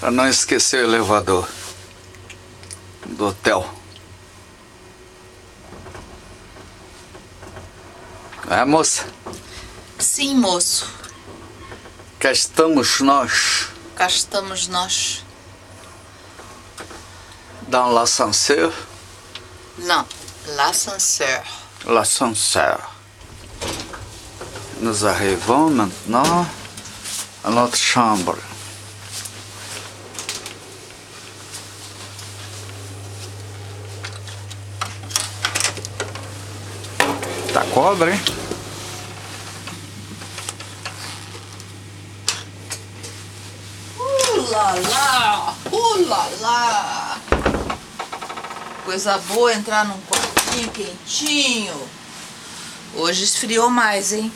Para não esquecer o elevador do hotel. É, moça? Sim, moço. Cá estamos nós. Cá estamos nós. Dans l'ascenseur. Não, l'ascenseur. L'ascenseur. Nous arrivons maintenant à notre chambre. Tá cobra, hein? Ulala, ulala. Coisa boa entrar num quartinho quentinho. Hoje esfriou mais, hein?